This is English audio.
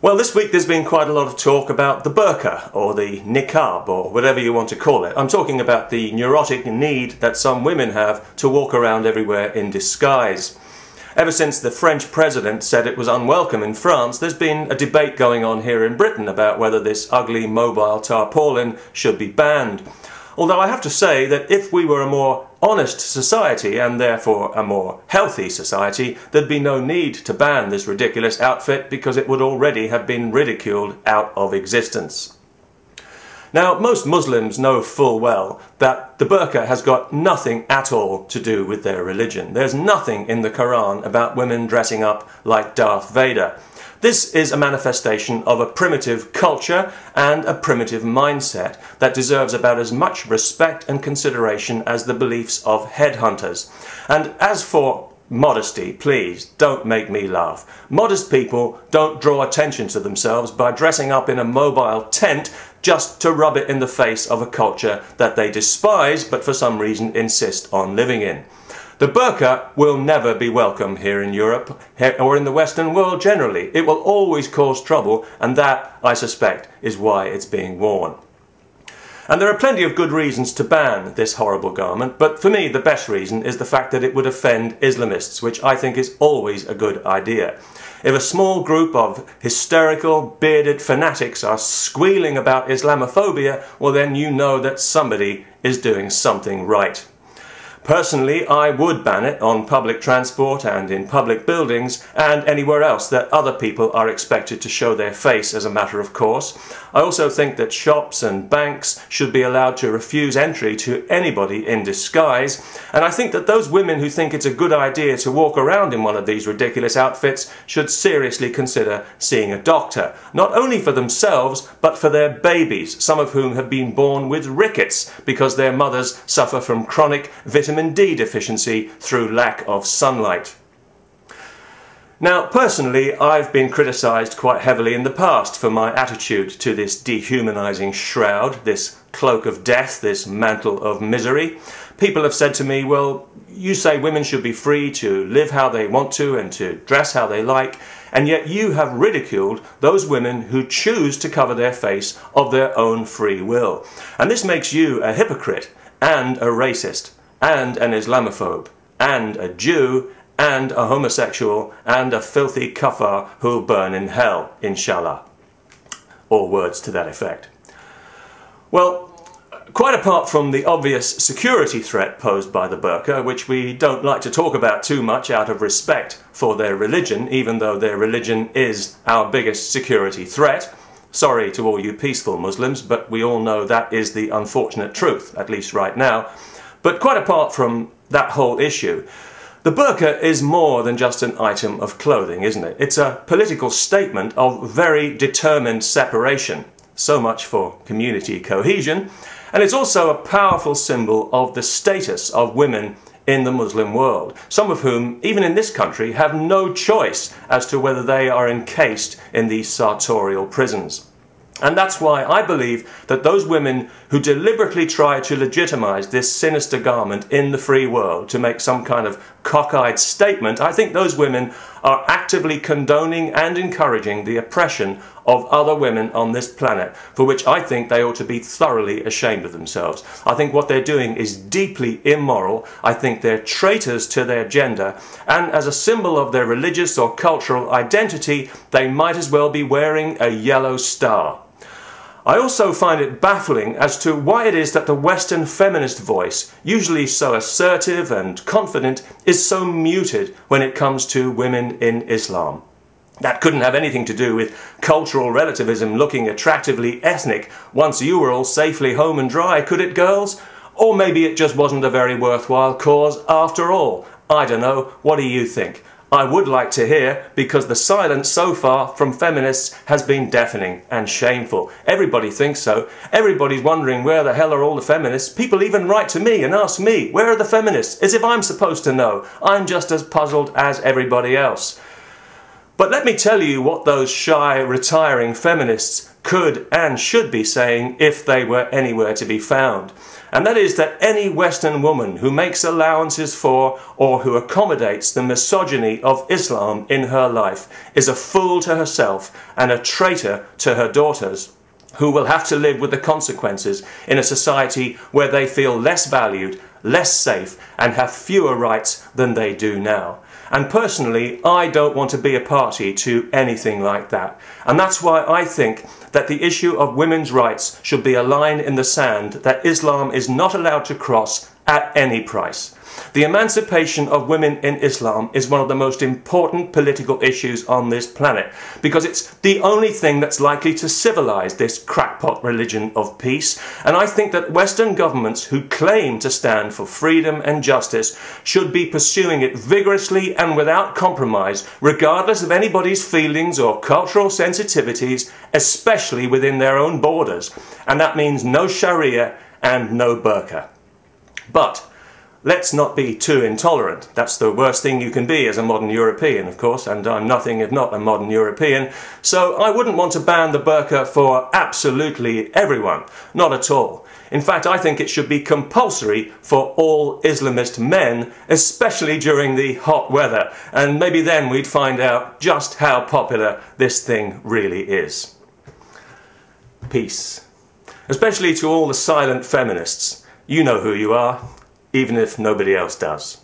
Well, this week there's been quite a lot of talk about the burqa, or the niqab, or whatever you want to call it. I'm talking about the neurotic need that some women have to walk around everywhere in disguise. Ever since the French president said it was unwelcome in France, there's been a debate going on here in Britain about whether this ugly mobile tarpaulin should be banned. Although I have to say that if we were a more honest society and therefore a more healthy society, there'd be no need to ban this ridiculous outfit because it would already have been ridiculed out of existence. Now, most Muslims know full well that the burqa has got nothing at all to do with their religion. There's nothing in the Quran about women dressing up like Darth Vader. This is a manifestation of a primitive culture and a primitive mindset that deserves about as much respect and consideration as the beliefs of headhunters. And as for modesty, please don't make me laugh. Modest people don't draw attention to themselves by dressing up in a mobile tent just to rub it in the face of a culture that they despise but for some reason insist on living in. The burqa will never be welcome here in Europe or in the Western world generally. It will always cause trouble, and that, I suspect, is why it's being worn. And there are plenty of good reasons to ban this horrible garment, but for me the best reason is the fact that it would offend Islamists, which I think is always a good idea. If a small group of hysterical, bearded fanatics are squealing about Islamophobia, well then you know that somebody is doing something right. Personally, I would ban it on public transport and in public buildings and anywhere else that other people are expected to show their face as a matter of course. I also think that shops and banks should be allowed to refuse entry to anybody in disguise, and I think that those women who think it's a good idea to walk around in one of these ridiculous outfits should seriously consider seeing a doctor, not only for themselves, but for their babies, some of whom have been born with rickets because their mothers suffer from chronic vitamin vitamin D deficiency through lack of sunlight. Now, personally, I've been criticised quite heavily in the past for my attitude to this dehumanising shroud, this cloak of death, this mantle of misery. People have said to me, well, you say women should be free to live how they want to and to dress how they like, and yet you have ridiculed those women who choose to cover their face of their own free will. And this makes you a hypocrite and a racist and an Islamophobe, and a Jew, and a homosexual, and a filthy kafir who'll burn in hell, inshallah. Or words to that effect. Well, quite apart from the obvious security threat posed by the burqa, which we don't like to talk about too much out of respect for their religion, even though their religion is our biggest security threat, Sorry to all you peaceful Muslims, but we all know that is the unfortunate truth, at least right now. But quite apart from that whole issue, the burqa is more than just an item of clothing, isn't it? It's a political statement of very determined separation. So much for community cohesion. And it's also a powerful symbol of the status of women in the Muslim world, some of whom, even in this country, have no choice as to whether they are encased in these sartorial prisons. And that's why I believe that those women who deliberately try to legitimize this sinister garment in the free world to make some kind of cockeyed statement, I think those women are actively condoning and encouraging the oppression of other women on this planet, for which I think they ought to be thoroughly ashamed of themselves. I think what they're doing is deeply immoral. I think they're traitors to their gender, and as a symbol of their religious or cultural identity, they might as well be wearing a yellow star. I also find it baffling as to why it is that the Western feminist voice, usually so assertive and confident, is so muted when it comes to women in Islam. That couldn't have anything to do with cultural relativism looking attractively ethnic once you were all safely home and dry, could it, girls? Or maybe it just wasn't a very worthwhile cause after all. I don't know. What do you think? I would like to hear because the silence so far from feminists has been deafening and shameful. Everybody thinks so. Everybody's wondering where the hell are all the feminists. People even write to me and ask me, where are the feminists? As if I'm supposed to know. I'm just as puzzled as everybody else. But let me tell you what those shy, retiring feminists could and should be saying if they were anywhere to be found. And that is that any Western woman who makes allowances for or who accommodates the misogyny of Islam in her life is a fool to herself and a traitor to her daughters who will have to live with the consequences in a society where they feel less valued, less safe, and have fewer rights than they do now. And personally, I don't want to be a party to anything like that. And that's why I think that the issue of women's rights should be a line in the sand that Islam is not allowed to cross at any price. The emancipation of women in Islam is one of the most important political issues on this planet because it's the only thing that's likely to civilize this crackpot religion of peace. And I think that Western governments who claim to stand for freedom and justice should be pursuing it vigorously and without compromise, regardless of anybody's feelings or cultural sensitivities, especially within their own borders. And that means no Sharia and no burqa. But let's not be too intolerant. That's the worst thing you can be as a modern European, of course, and I'm nothing if not a modern European. So I wouldn't want to ban the burqa for absolutely everyone. Not at all. In fact, I think it should be compulsory for all Islamist men, especially during the hot weather. And maybe then we'd find out just how popular this thing really is. Peace. Especially to all the silent feminists. You know who you are even if nobody else does.